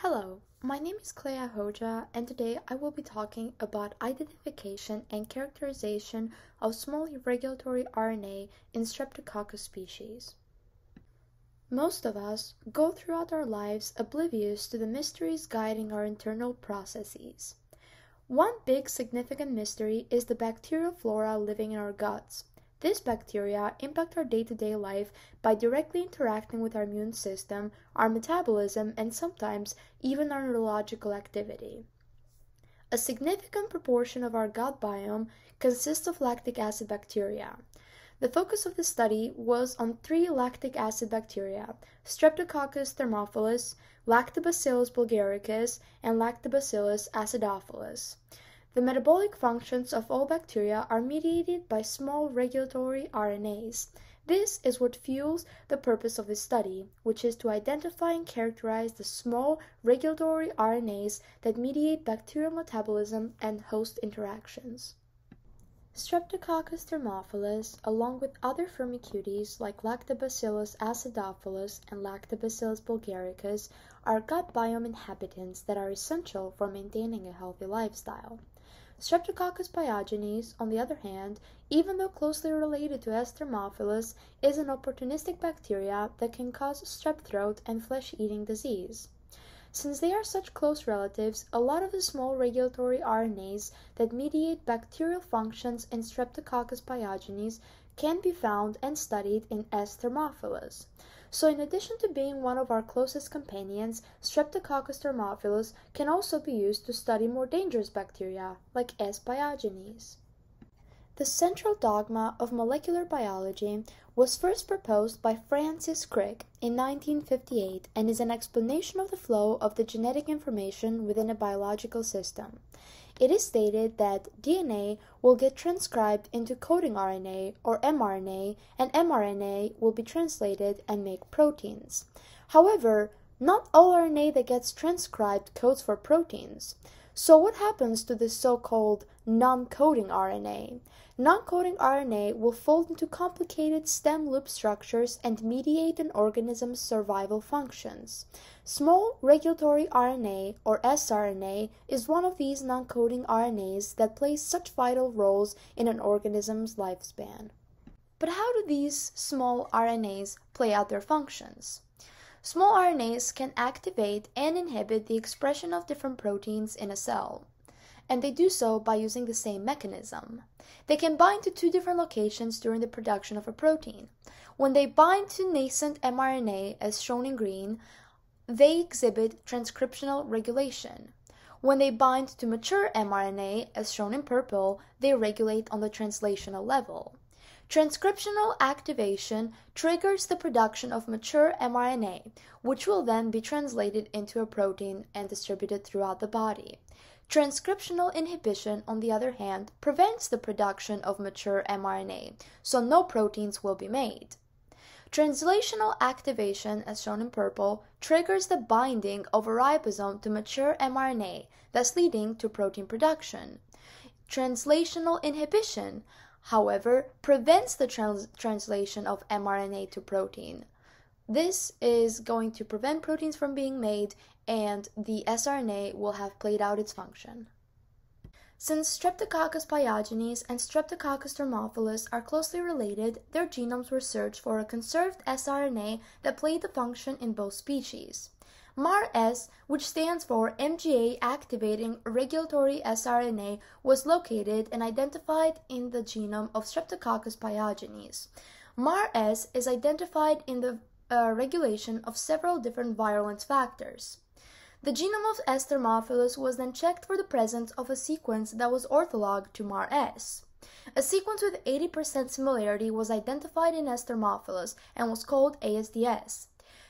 Hello, my name is Klea Hoxha, and today I will be talking about identification and characterization of small regulatory RNA in Streptococcus species. Most of us go throughout our lives oblivious to the mysteries guiding our internal processes. One big significant mystery is the bacterial flora living in our guts. These bacteria impact our day to day life by directly interacting with our immune system, our metabolism, and sometimes even our neurological activity. A significant proportion of our gut biome consists of lactic acid bacteria. The focus of the study was on three lactic acid bacteria Streptococcus thermophilus, Lactobacillus bulgaricus, and Lactobacillus acidophilus. The metabolic functions of all bacteria are mediated by small regulatory RNAs. This is what fuels the purpose of this study, which is to identify and characterize the small regulatory RNAs that mediate bacterial metabolism and host interactions. Streptococcus thermophilus, along with other firmicutes like Lactobacillus acidophilus and Lactobacillus bulgaricus, are gut biome inhabitants that are essential for maintaining a healthy lifestyle. Streptococcus pyogenes, on the other hand, even though closely related to S. thermophilus, is an opportunistic bacteria that can cause strep throat and flesh-eating disease. Since they are such close relatives, a lot of the small regulatory RNAs that mediate bacterial functions in Streptococcus pyogenes can be found and studied in S. thermophilus. So in addition to being one of our closest companions, Streptococcus thermophilus can also be used to study more dangerous bacteria, like S. pyogenes. The central dogma of molecular biology was first proposed by Francis Crick in 1958 and is an explanation of the flow of the genetic information within a biological system. It is stated that DNA will get transcribed into coding RNA or mRNA, and mRNA will be translated and make proteins. However, not all RNA that gets transcribed codes for proteins. So, what happens to this so called non coding RNA? Non coding RNA will fold into complicated stem loop structures and mediate an organism's survival functions. Small regulatory RNA, or sRNA, is one of these non coding RNAs that plays such vital roles in an organism's lifespan. But how do these small RNAs play out their functions? Small RNAs can activate and inhibit the expression of different proteins in a cell, and they do so by using the same mechanism. They can bind to two different locations during the production of a protein. When they bind to nascent mRNA, as shown in green, they exhibit transcriptional regulation. When they bind to mature mRNA, as shown in purple, they regulate on the translational level. Transcriptional activation triggers the production of mature mRNA, which will then be translated into a protein and distributed throughout the body. Transcriptional inhibition, on the other hand, prevents the production of mature mRNA, so no proteins will be made. Translational activation, as shown in purple, triggers the binding of a ribosome to mature mRNA, thus leading to protein production. Translational inhibition however, prevents the trans- translation of mRNA to protein. This is going to prevent proteins from being made, and the sRNA will have played out its function. Since Streptococcus pyogenes and Streptococcus thermophilus are closely related, their genomes were searched for a conserved sRNA that played the function in both species. MAR-S, which stands for MGA activating regulatory sRNA, was located and identified in the genome of Streptococcus pyogenes. MAR-S is identified in the uh, regulation of several different virulence factors. The genome of S. thermophilus was then checked for the presence of a sequence that was ortholog to MAR-S. A sequence with 80% similarity was identified in S. thermophilus and was called ASDS.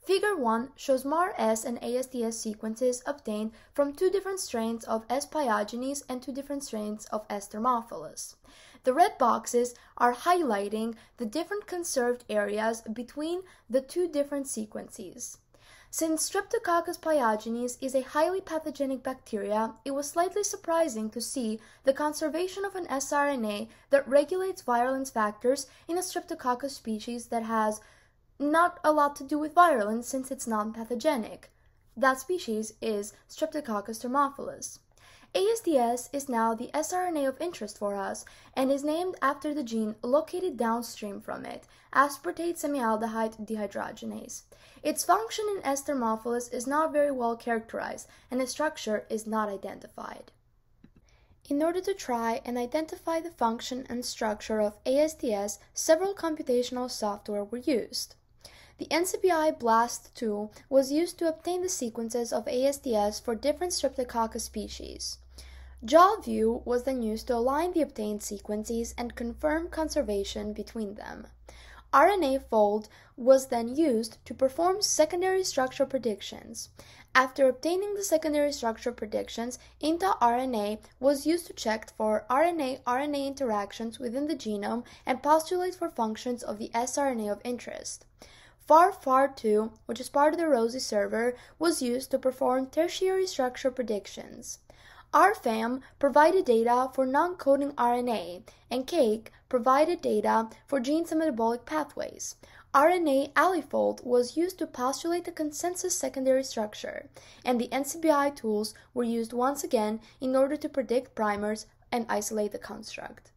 Figure 1 shows MAR-S and ASDS sequences obtained from two different strains of S. pyogenes and two different strains of S. thermophilus. The red boxes are highlighting the different conserved areas between the two different sequences. Since Streptococcus pyogenes is a highly pathogenic bacteria, it was slightly surprising to see the conservation of an sRNA that regulates virulence factors in a Streptococcus species that has not a lot to do with virulence since it's non pathogenic. That species is Streptococcus thermophilus. ASDS is now the sRNA of interest for us and is named after the gene located downstream from it, aspartate semialdehyde dehydrogenase. Its function in S. thermophilus is not very well characterized and its structure is not identified. In order to try and identify the function and structure of ASDS, several computational software were used. The NCBI BLAST tool was used to obtain the sequences of ASDS for different Streptococcus species. Jalview was then used to align the obtained sequences and confirm conservation between them. RNAfold was then used to perform secondary structure predictions. After obtaining the secondary structure predictions, IntaRNA was used to check for RNA-RNA interactions within the genome and postulate for functions of the sRNA of interest. FARFAR2, which is part of the ROSIE server, was used to perform tertiary structure predictions. RFAM provided data for non-coding RNA, and KEGG provided data for genes and metabolic pathways. RNAalifold was used to postulate the consensus secondary structure, and the NCBI tools were used once again in order to predict primers and isolate the construct.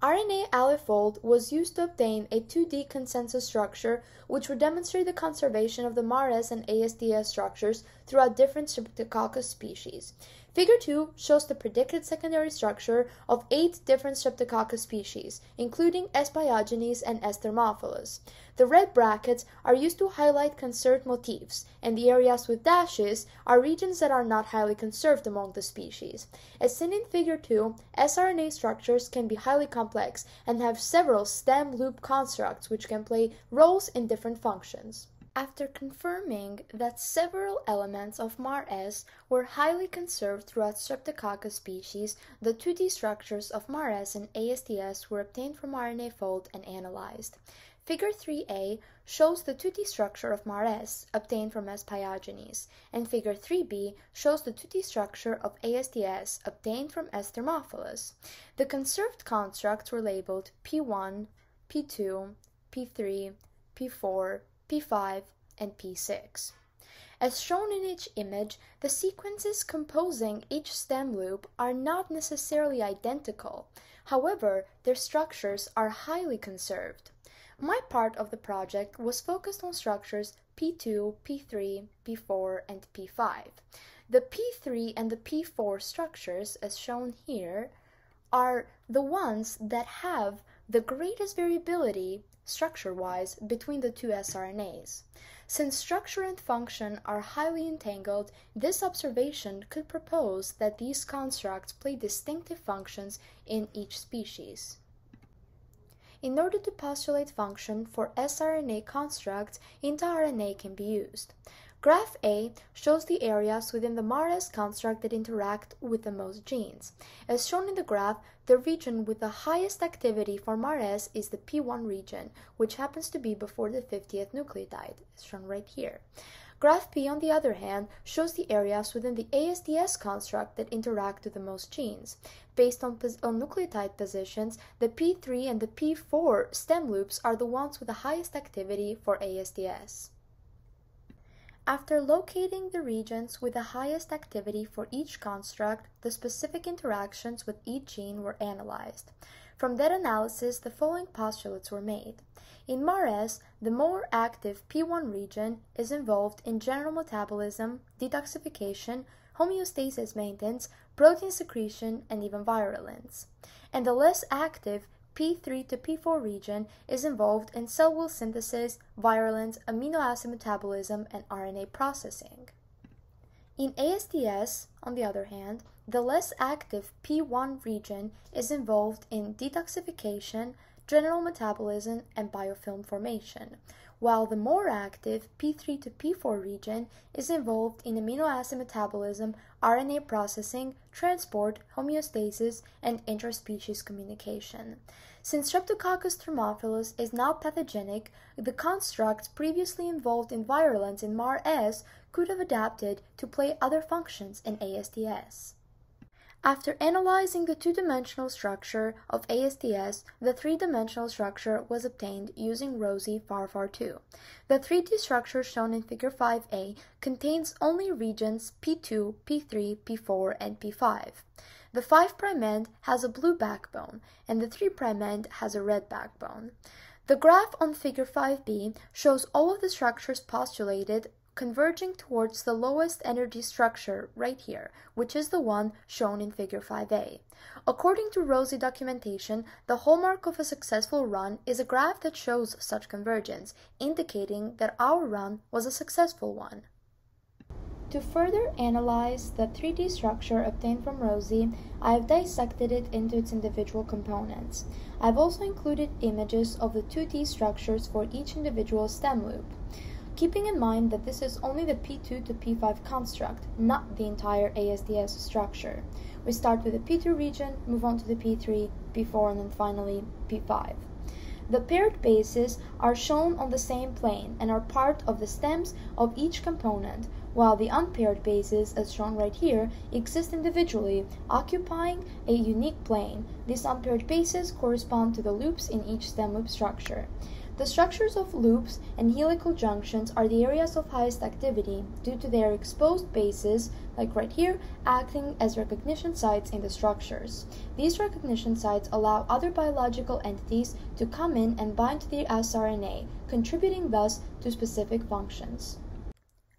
RNAalifold was used to obtain a 2D consensus structure which would demonstrate the conservation of the MARS and ASDS structures throughout different Streptococcus species. Figure 2 shows the predicted secondary structure of eight different Streptococcus species, including S. pyogenes and S. thermophilus. The red brackets are used to highlight conserved motifs, and the areas with dashes are regions that are not highly conserved among the species. As seen in Figure 2, sRNA structures can be highly complex and have several stem loop constructs which can play roles in different functions. After confirming that several elements of MAR-S were highly conserved throughout Streptococcus species, the 2D structures of MAR-S and ASDS were obtained from RNAfold and analyzed. Figure 3a shows the 2D structure of MAR-S obtained from S. pyogenes, and Figure 3b shows the 2D structure of ASDS obtained from S. thermophilus. The conserved constructs were labeled P1, P2, P3, P4, P5, and P6. As shown in each image, the sequences composing each stem loop are not necessarily identical. However, their structures are highly conserved. My part of the project was focused on structures P2, P3, P4, and P5. The P3 and the P4 structures, as shown here, are the ones that have the greatest variability structure-wise between the two sRNAs. Since structure and function are highly entangled, this observation could propose that these constructs play distinctive functions in each species. In order to postulate function for sRNA constructs, IntaRNA can be used. Graph A shows the areas within the MARS construct that interact with the most genes. As shown in the graph, the region with the highest activity for MARS is the P1 region, which happens to be before the 50th nucleotide, as shown right here. Graph P, on the other hand, shows the areas within the ASDS construct that interact with the most genes. Based on, on, nucleotide positions, the P3 and the P4 stem loops are the ones with the highest activity for ASDS. After locating the regions with the highest activity for each construct, the specific interactions with each gene were analyzed. From that analysis, the following postulates were made. In MARS, the more active P1 region is involved in general metabolism, detoxification, homeostasis maintenance, protein secretion, and even virulence. And the less active P3 to P4 region is involved in cell wall synthesis, virulence, amino acid metabolism, and RNA processing. In ASDS, on the other hand, the less active P1 region is involved in detoxification, general metabolism, and biofilm formation, while the more active P3 to P4 region is involved in amino acid metabolism, RNA processing, transport, homeostasis, and interspecies communication. Since Streptococcus thermophilus is now pathogenic, the constructs previously involved in virulence in MAR-S could have adapted to play other functions in ASDS. After analyzing the two-dimensional structure of ASDS, the three-dimensional structure was obtained using ROSIE FARFAR2. The 3D structure shown in Figure 5a contains only regions P2, P3, P4, and P5. The 5' end has a blue backbone, and the 3' end has a red backbone. The graph on Figure 5b shows all of the structures postulated converging towards the lowest energy structure right here, which is the one shown in figure 5a. According to ROSIE documentation, the hallmark of a successful run is a graph that shows such convergence, indicating that our run was a successful one. To further analyze the 3D structure obtained from ROSIE, I have dissected it into its individual components. I have also included images of the 2D structures for each individual stem loop keeping in mind that this is only the P2 to P5 construct, not the entire ASDS structure. We start with the P2 region, move on to the P3, P4, and then finally P5. The paired bases are shown on the same plane and are part of the stems of each component, while the unpaired bases, as shown right here, exist individually, occupying a unique plane. These unpaired bases correspond to the loops in each stem loop structure. The structures of loops and helical junctions are the areas of highest activity due to their exposed bases, like right here, acting as recognition sites in the structures. These recognition sites allow other biological entities to come in and bind to the sRNA, contributing thus to specific functions.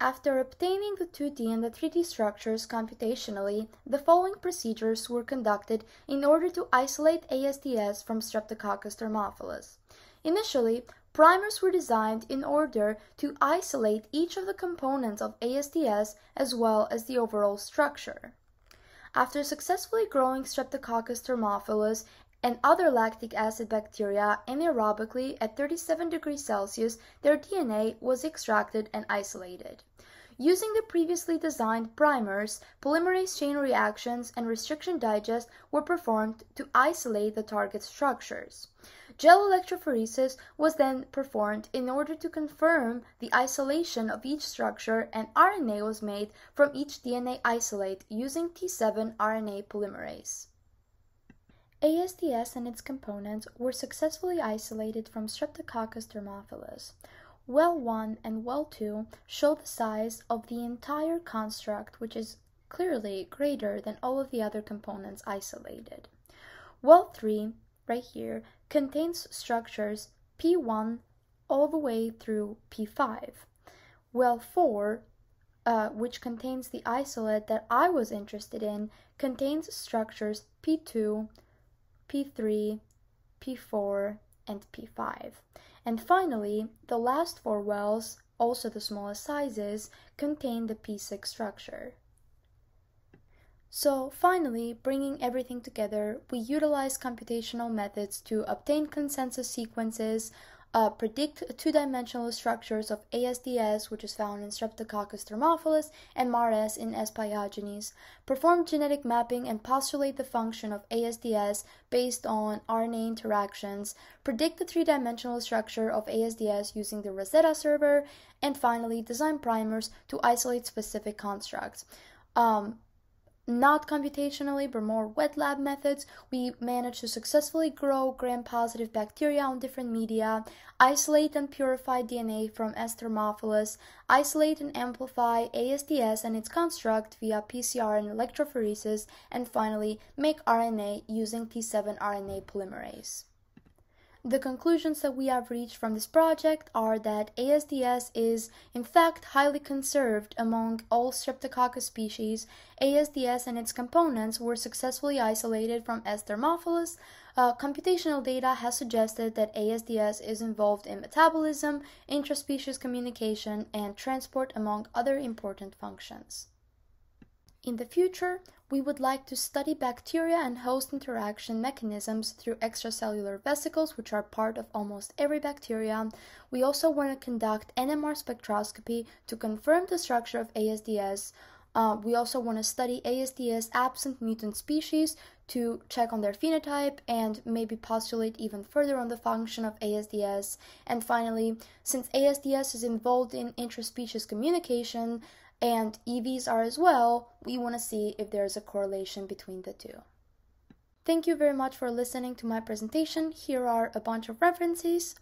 After obtaining the 2D and the 3D structures computationally, the following procedures were conducted in order to isolate ASDS from Streptococcus thermophilus. Initially, primers were designed in order to isolate each of the components of ASDS as well as the overall structure. After successfully growing Streptococcus thermophilus and other lactic acid bacteria anaerobically at 37 degrees Celsius, their DNA was extracted and isolated. Using the previously designed primers, polymerase chain reactions and restriction digest were performed to isolate the target structures. Gel electrophoresis was then performed in order to confirm the isolation of each structure and RNA was made from each DNA isolate using T7 RNA polymerase. ASDS and its components were successfully isolated from Streptococcus thermophilus. Well 1 and Well 2 show the size of the entire construct, which is clearly greater than all of the other components isolated. Well 3 right here contains structures P1 all the way through P5. Well 4, uh, which contains the isolate that I was interested in, contains structures P2, P3, P4, and P5. And finally, the last four wells, also the smallest sizes, contain the P6 structure. So finally, bringing everything together, we utilize computational methods to obtain consensus sequences, uh, predict two-dimensional structures of ASDS, which is found in Streptococcus thermophilus, and MARS in S. pyogenes, perform genetic mapping and postulate the function of ASDS based on RNA interactions, predict the three-dimensional structure of ASDS using the Rosetta server, and finally, design primers to isolate specific constructs. Um, not computationally but more wet lab methods, we managed to successfully grow gram-positive bacteria on different media, isolate and purify DNA from S. thermophilus, isolate and amplify ASDS and its construct via PCR and electrophoresis, and finally make RNA using T7 RNA polymerase. The conclusions that we have reached from this project are that ASDS is in fact highly conserved among all Streptococcus species. ASDS and its components were successfully isolated from S. thermophilus. Uh, computational data has suggested that ASDS is involved in metabolism, intraspecies communication, and transport among other important functions. In the future, we would like to study bacteria and host interaction mechanisms through extracellular vesicles, which are part of almost every bacteria. We also want to conduct NMR spectroscopy to confirm the structure of ASDS. Uh, we also want to study ASDS absent mutant species to check on their phenotype and maybe postulate even further on the function of ASDS. And finally, since ASDS is involved in intraspecies communication, and EVs are as well, we want to see if there's a correlation between the two. Thank you very much for listening to my presentation. Here are a bunch of references.